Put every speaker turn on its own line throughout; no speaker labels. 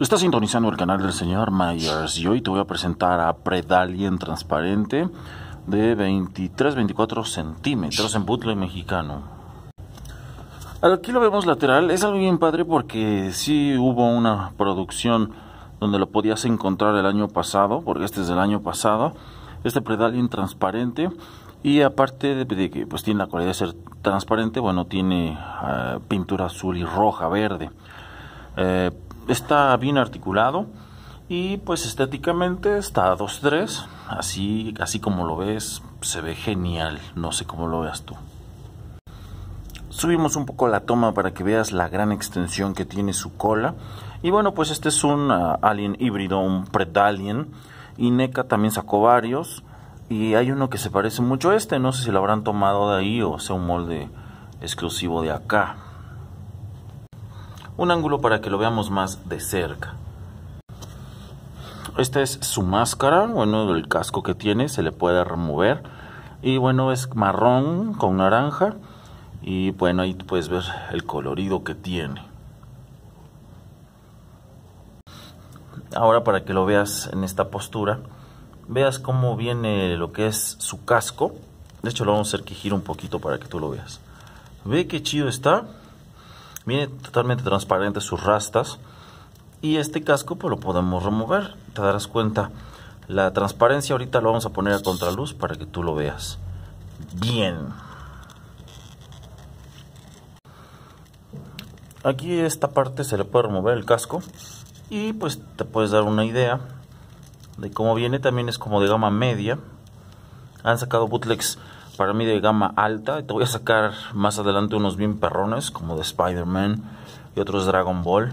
Estás sintonizando el canal del señor Myers y hoy te voy a presentar a Predalien transparente de 23-24 centímetros en butle mexicano. Aquí lo vemos lateral, es algo bien padre porque sí hubo una producción donde lo podías encontrar el año pasado, porque este es del año pasado, este Predalien transparente y aparte de que pues tiene la cualidad de ser transparente, bueno, tiene uh, pintura azul y roja, verde. Eh, está bien articulado y pues estéticamente está a 2-3, así, así como lo ves, se ve genial, no sé cómo lo veas tú. Subimos un poco la toma para que veas la gran extensión que tiene su cola. Y bueno, pues este es un uh, alien híbrido, un predalien. Y NECA también sacó varios. Y hay uno que se parece mucho a este, no sé si lo habrán tomado de ahí o sea un molde exclusivo de acá. Un ángulo para que lo veamos más de cerca. Esta es su máscara, bueno, el casco que tiene se le puede remover. Y bueno, es marrón con naranja. Y bueno, ahí puedes ver el colorido que tiene. Ahora para que lo veas en esta postura, veas cómo viene lo que es su casco. De hecho lo vamos a hacer que gire un poquito para que tú lo veas. Ve qué chido está. Viene totalmente transparente sus rastas. Y este casco pues lo podemos remover. Te darás cuenta. La transparencia ahorita lo vamos a poner a contraluz para que tú lo veas. Bien. Aquí esta parte se le puede remover el casco. Y pues te puedes dar una idea de cómo viene. También es como de gama media. Han sacado bootlegs para mí de gama alta. Te voy a sacar más adelante unos bien perrones, como de Spider-Man y otros Dragon Ball.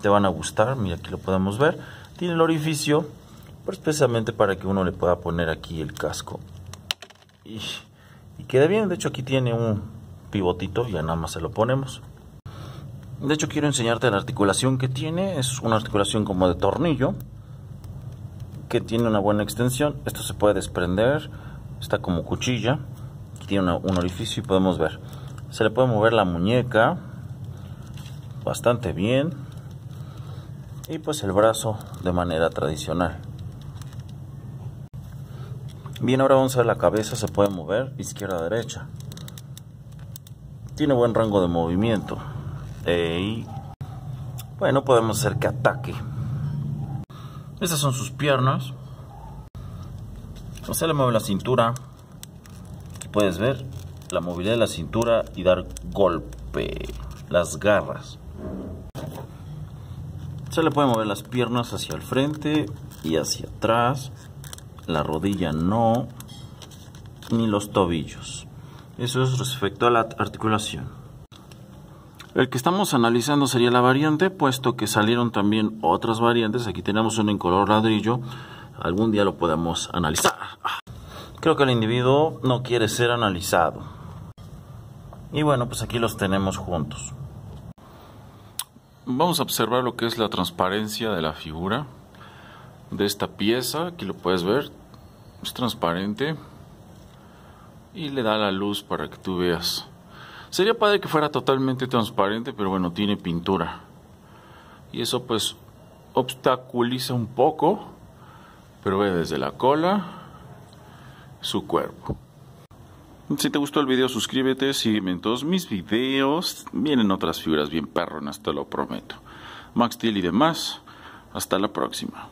Te van a gustar, mira aquí lo podemos ver. Tiene el orificio, pero especialmente para que uno le pueda poner aquí el casco. Y, y queda bien, de hecho aquí tiene un pivotito, ya nada más se lo ponemos. De hecho quiero enseñarte la articulación que tiene, es una articulación como de tornillo, que tiene una buena extensión. Esto se puede desprender, está como cuchilla tiene un orificio y podemos ver. Se le puede mover la muñeca bastante bien. Y pues el brazo de manera tradicional. Bien, ahora vamos a ver la cabeza, se puede mover izquierda a derecha. Tiene buen rango de movimiento. Y bueno, podemos hacer que ataque. Estas son sus piernas. Se le mueve la cintura puedes ver la movilidad de la cintura y dar golpe, las garras. Se le puede mover las piernas hacia el frente y hacia atrás, la rodilla no, ni los tobillos. Eso es respecto a la articulación. El que estamos analizando sería la variante, puesto que salieron también otras variantes. Aquí tenemos uno en color ladrillo. Algún día lo podemos analizar. Creo que el individuo no quiere ser analizado. Y bueno, pues aquí los tenemos juntos. Vamos a observar lo que es la transparencia de la figura de esta pieza. Aquí lo puedes ver. Es transparente. Y le da la luz para que tú veas. Sería padre que fuera totalmente transparente, pero bueno, tiene pintura. Y eso pues obstaculiza un poco. Pero ve desde la cola su cuerpo. Si te gustó el video, suscríbete, sígueme en todos mis videos. Vienen otras figuras bien perronas, te lo prometo. Max Steel y demás. Hasta la próxima.